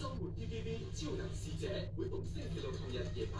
周末 TVB 超能使者，每逢星期六同日夜晚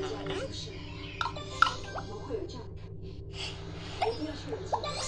怎么会有这样的声音？我一定要去冷静。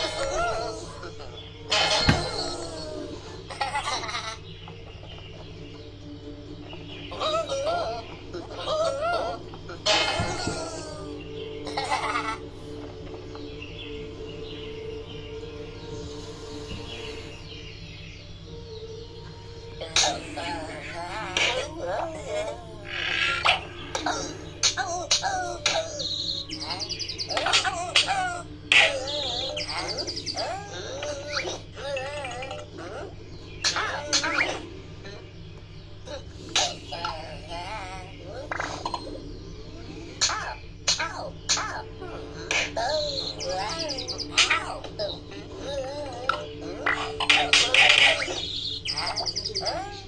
的。Ah!